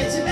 get to